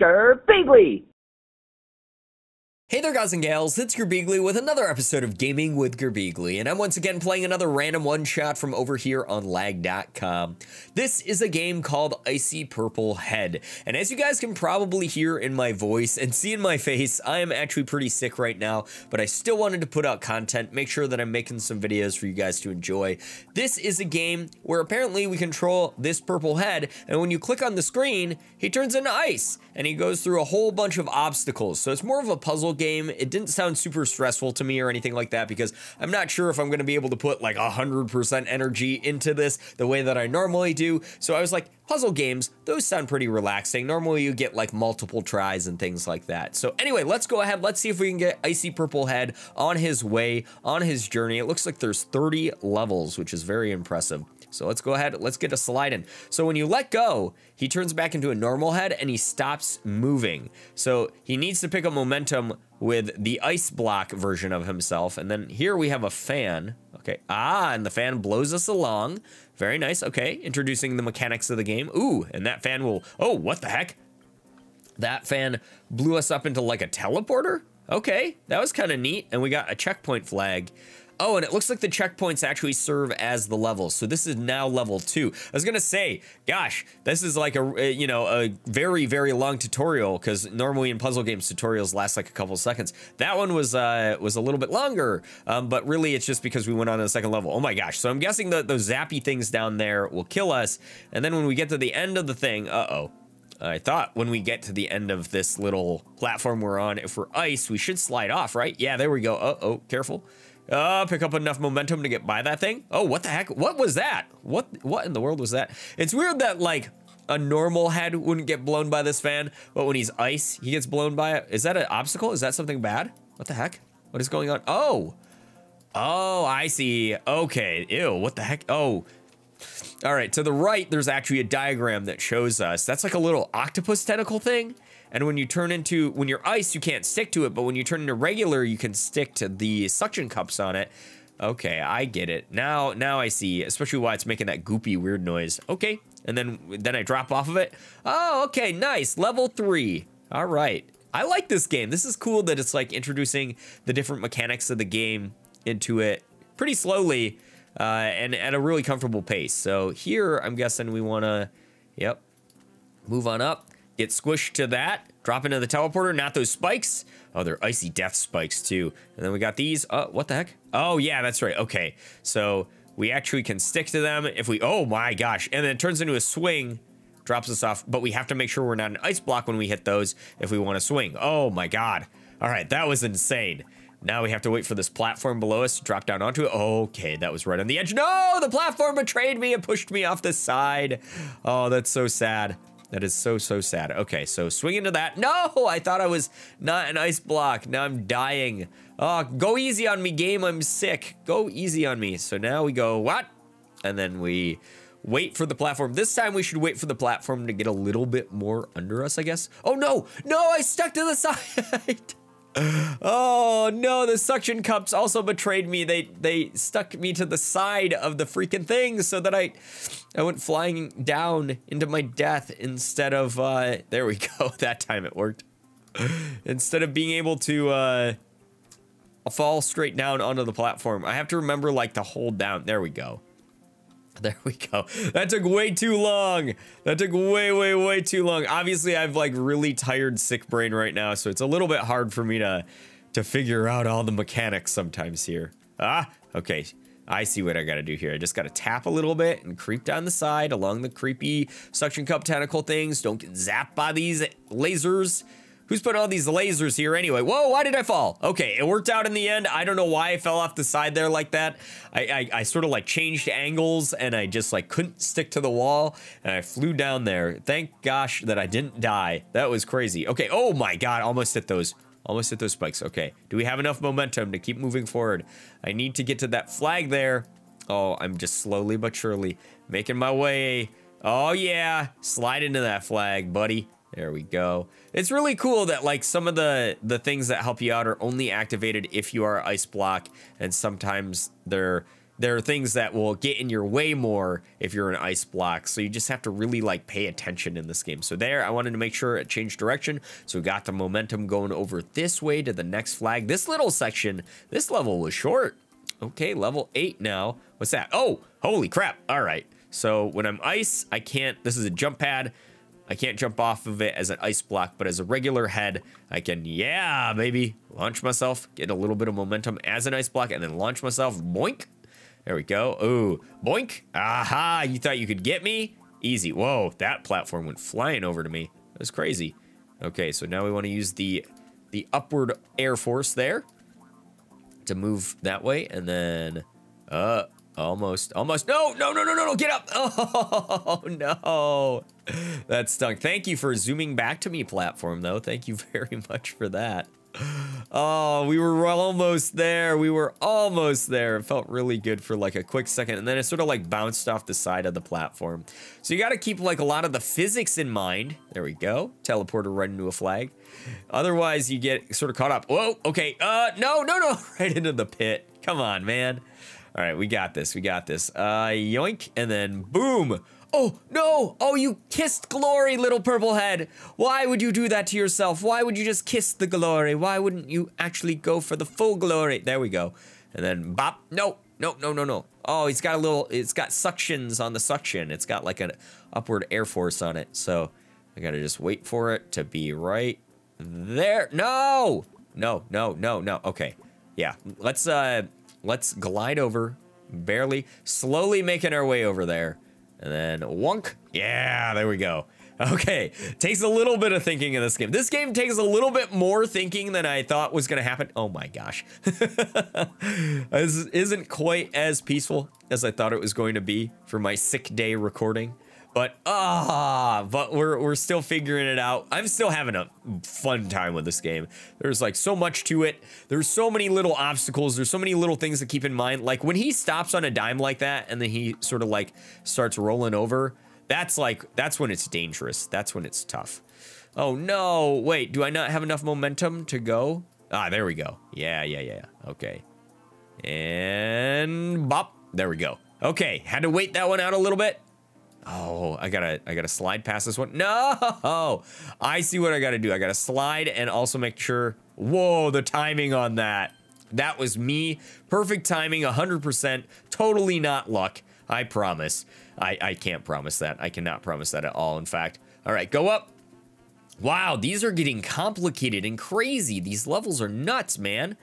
Gerbeegly! Hey there guys and gals, it's Gerbeegly with another episode of Gaming with Gerbeegly, and I'm once again playing another random one-shot from over here on lagged.com. This is a game called Icy Purple Head, and as you guys can probably hear in my voice and see in my face, I am actually pretty sick right now, but I still wanted to put out content, make sure that I'm making some videos for you guys to enjoy. This is a game where apparently we control this purple head, and when you click on the screen, he turns into ice, and he goes through a whole bunch of obstacles, so it's more of a puzzle game. It didn't sound super stressful to me or anything like that because I'm not sure if I'm going to be able to put like 100% energy into this the way that I normally do. So I was like, puzzle games, those sound pretty relaxing. Normally you get like multiple tries and things like that. So anyway, let's go ahead. Let's see if we can get Icy Purple Head on his way, on his journey. It looks like there's 30 levels, which is very impressive. So let's go ahead, let's get a slide in. So when you let go, he turns back into a normal head and he stops moving. So he needs to pick up momentum with the ice block version of himself. And then here we have a fan. Okay, ah, and the fan blows us along. Very nice, okay, introducing the mechanics of the game. Ooh, and that fan will, oh, what the heck? That fan blew us up into like a teleporter? Okay, that was kind of neat. And we got a checkpoint flag. Oh, and it looks like the checkpoints actually serve as the levels. So this is now level two. I was gonna say, gosh, this is like a, you know, a very, very long tutorial because normally in puzzle games, tutorials last like a couple seconds. That one was uh, was a little bit longer, um, but really it's just because we went on to the second level. Oh my gosh. So I'm guessing that those zappy things down there will kill us. And then when we get to the end of the thing, uh-oh. I thought when we get to the end of this little platform we're on, if we're ice, we should slide off, right? Yeah, there we go. Uh-oh, careful. Uh, pick up enough momentum to get by that thing. Oh, what the heck? What was that? What what in the world was that? It's weird that like a normal head wouldn't get blown by this fan, but when he's ice, he gets blown by it. Is that an obstacle? Is that something bad? What the heck? What is going on? Oh. Oh, I see. Okay. Ew, what the heck? Oh. All right, to the right, there's actually a diagram that shows us. That's like a little octopus tentacle thing. And when you turn into, when you're ice, you can't stick to it, but when you turn into regular, you can stick to the suction cups on it. Okay, I get it. Now, now I see, especially why it's making that goopy weird noise. Okay, and then, then I drop off of it. Oh, okay, nice, level three. All right, I like this game. This is cool that it's like introducing the different mechanics of the game into it pretty slowly uh, and at a really comfortable pace. So here, I'm guessing we wanna, yep, move on up. Get squished to that. Drop into the teleporter. Not those spikes. Oh, they're icy death spikes too. And then we got these. Oh, what the heck? Oh, yeah, that's right. Okay. So we actually can stick to them if we... Oh, my gosh. And then it turns into a swing. Drops us off. But we have to make sure we're not an ice block when we hit those if we want to swing. Oh, my God. All right, that was insane. Now we have to wait for this platform below us to drop down onto it. Okay, that was right on the edge. No, the platform betrayed me and pushed me off the side. Oh, that's so sad. That is so, so sad. Okay, so swing into that. No, I thought I was not an ice block. Now I'm dying. Oh, go easy on me, game. I'm sick. Go easy on me. So now we go, what? And then we wait for the platform. This time we should wait for the platform to get a little bit more under us, I guess. Oh, no. No, I stuck to the side. Oh no, the suction cups also betrayed me. They they stuck me to the side of the freaking thing so that I I went flying down into my death instead of uh there we go. That time it worked. instead of being able to uh fall straight down onto the platform, I have to remember like to hold down. There we go. There we go. That took way too long. That took way, way, way too long. Obviously, I've like really tired sick brain right now, so it's a little bit hard for me to to figure out all the mechanics sometimes here. Ah, okay. I see what I gotta do here. I just gotta tap a little bit and creep down the side along the creepy suction cup tentacle things. Don't get zapped by these lasers. Who's put all these lasers here anyway? Whoa, why did I fall? Okay, it worked out in the end. I don't know why I fell off the side there like that. I, I, I, sort of like changed angles and I just like couldn't stick to the wall and I flew down there. Thank gosh that I didn't die. That was crazy. Okay, oh my god, almost hit those. Almost hit those spikes. Okay, do we have enough momentum to keep moving forward? I need to get to that flag there. Oh, I'm just slowly but surely making my way. Oh yeah, slide into that flag, buddy. There we go. It's really cool that like some of the the things that help you out are only activated if you are ice block and sometimes they're there are things that will get in your way more if you're an ice block. So you just have to really like pay attention in this game. So there, I wanted to make sure it changed direction. So we got the momentum going over this way to the next flag. This little section, this level was short. Okay, level eight now. What's that? Oh, holy crap. All right. So when I'm ice, I can't, this is a jump pad. I can't jump off of it as an ice block, but as a regular head, I can, yeah, maybe launch myself, get a little bit of momentum as an ice block, and then launch myself, boink. There we go. Ooh, boink. Aha, you thought you could get me? Easy. Whoa, that platform went flying over to me. That was crazy. Okay, so now we want to use the the upward air force there to move that way, and then, uh, Almost, almost. No, no, no, no, no, no. Get up. Oh, no. That stunk. Thank you for zooming back to me platform, though. Thank you very much for that. Oh, we were almost there. We were almost there. It felt really good for like a quick second. And then it sort of like bounced off the side of the platform. So you got to keep like a lot of the physics in mind. There we go. Teleporter right into a flag. Otherwise, you get sort of caught up. Whoa, okay. Uh, no, no, no. Right into the pit. Come on, man. All right, we got this. We got this. Uh, yoink, and then boom. Oh, no! Oh, you kissed glory, little purple head! Why would you do that to yourself? Why would you just kiss the glory? Why wouldn't you actually go for the full glory? There we go. And then bop. No, no, no, no, no. Oh, he's got a little, it's got suctions on the suction. It's got like an upward air force on it. So I gotta just wait for it to be right there. No! No, no, no, no. Okay. Yeah, let's, uh, Let's glide over, barely, slowly making our way over there. And then wonk. Yeah, there we go. Okay, takes a little bit of thinking in this game. This game takes a little bit more thinking than I thought was going to happen. Oh my gosh. this isn't quite as peaceful as I thought it was going to be for my sick day recording. But ah, but we're we're still figuring it out. I'm still having a fun time with this game. There's like so much to it. There's so many little obstacles. There's so many little things to keep in mind. Like when he stops on a dime like that and then he sort of like starts rolling over, that's like that's when it's dangerous. That's when it's tough. Oh no, wait, do I not have enough momentum to go? Ah, there we go. Yeah, yeah, yeah. Okay. And bop. There we go. Okay, had to wait that one out a little bit. Oh, I gotta, I gotta slide past this one. No, I see what I gotta do. I gotta slide and also make sure. Whoa, the timing on that. That was me. Perfect timing, 100%. Totally not luck. I promise. I, I can't promise that. I cannot promise that at all, in fact. All right, go up. Wow, these are getting complicated and crazy. These levels are nuts, man.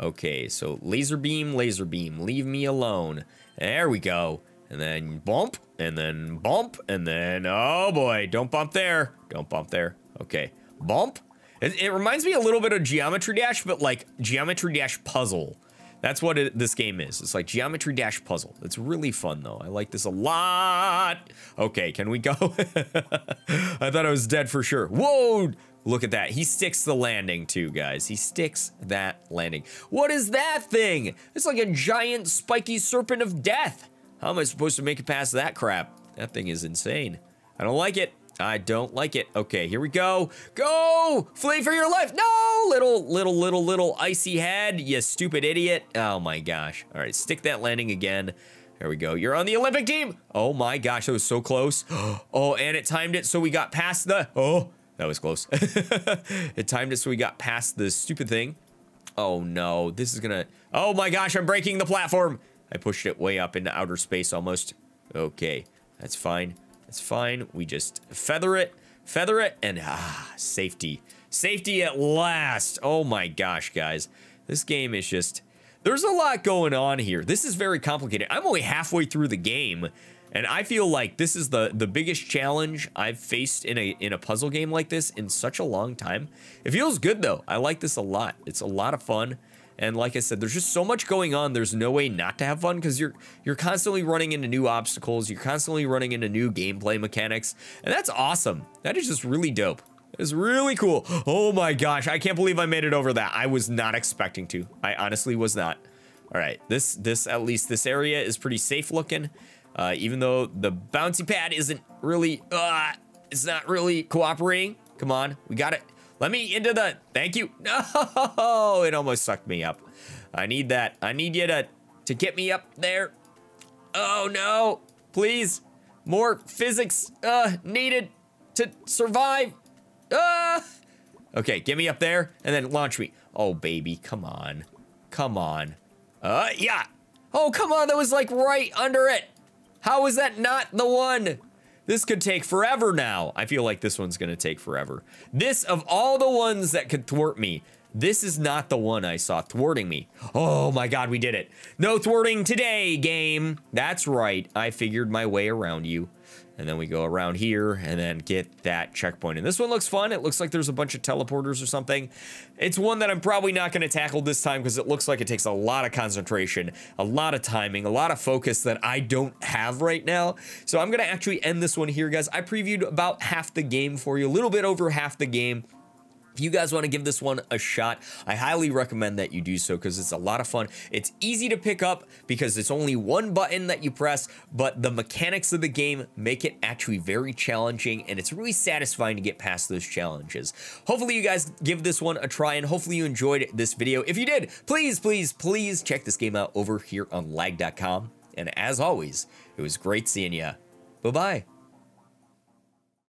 Okay, so laser beam, laser beam. Leave me alone. There we go and then bump, and then bump, and then, oh boy, don't bump there. Don't bump there. Okay, bump. It, it reminds me a little bit of Geometry Dash, but like Geometry Dash Puzzle. That's what it, this game is. It's like Geometry Dash Puzzle. It's really fun, though. I like this a lot. Okay, can we go? I thought I was dead for sure. Whoa! Look at that. He sticks the landing, too, guys. He sticks that landing. What is that thing? It's like a giant spiky serpent of death. How am I supposed to make it past that crap? That thing is insane. I don't like it. I don't like it. Okay, here we go. Go! Flee for your life! No! Little, little, little, little icy head, you stupid idiot. Oh my gosh. All right, stick that landing again. There we go. You're on the Olympic team. Oh my gosh, that was so close. Oh, and it timed it so we got past the... Oh, that was close. it timed it so we got past the stupid thing. Oh no, this is gonna... Oh my gosh, I'm breaking the platform. I pushed it way up into outer space almost. Okay, that's fine. That's fine. We just feather it, feather it, and ah, safety. Safety at last. Oh my gosh, guys. This game is just... There's a lot going on here. This is very complicated. I'm only halfway through the game, and I feel like this is the, the biggest challenge I've faced in a, in a puzzle game like this in such a long time. It feels good, though. I like this a lot. It's a lot of fun. And like I said, there's just so much going on. There's no way not to have fun because you're you're constantly running into new obstacles. You're constantly running into new gameplay mechanics, and that's awesome. That is just really dope. It's really cool. Oh my gosh, I can't believe I made it over that. I was not expecting to. I honestly was not. All right, this this at least this area is pretty safe looking, uh, even though the bouncy pad isn't really. Uh, it's not really cooperating. Come on, we got it. Let me into the, thank you. No, it almost sucked me up. I need that. I need you to, to get me up there. Oh no, please. More physics uh, needed to survive. Ah! Okay, get me up there and then launch me. Oh, baby, come on. Come on. Uh, yeah. Oh, come on, that was like right under it. How is that not the one? This could take forever now. I feel like this one's gonna take forever. This, of all the ones that could thwart me, this is not the one I saw thwarting me. Oh my god, we did it. No thwarting today, game. That's right, I figured my way around you. And then we go around here and then get that checkpoint. And this one looks fun. It looks like there's a bunch of teleporters or something. It's one that I'm probably not going to tackle this time because it looks like it takes a lot of concentration, a lot of timing, a lot of focus that I don't have right now. So I'm going to actually end this one here, guys. I previewed about half the game for you, a little bit over half the game. If you guys want to give this one a shot, I highly recommend that you do so because it's a lot of fun. It's easy to pick up because it's only one button that you press, but the mechanics of the game make it actually very challenging and it's really satisfying to get past those challenges. Hopefully you guys give this one a try and hopefully you enjoyed this video. If you did, please, please, please check this game out over here on lagged.com. And as always, it was great seeing you. Bye-bye.